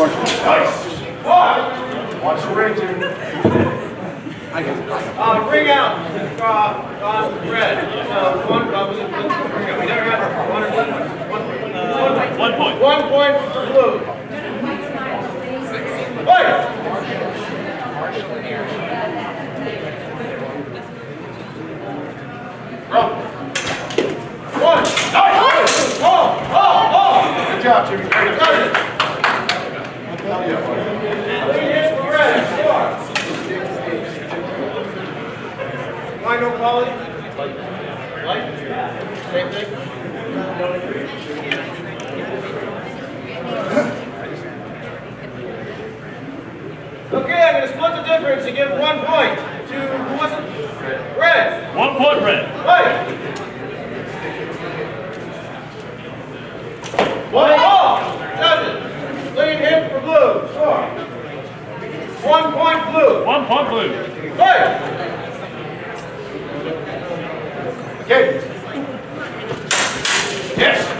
Watch. Watch the ring, Jimmy. Uh, ring out. Uh, uh, red. Uh, one, uh, it, ring out. We never had one or two. One, uh, One point. one point for blue. Roll. One. Nice. Oh, oh, oh. Good job, Jimmy. Got it. Lead in for red. Four. Quality? Light? Same thing? Okay, I'm gonna split the difference and give one point to, who was it? Red. One point red. Right. One ball. Judges. Lead hit for blue. Score. One point blue. One point blue. Fight. Okay. Yes.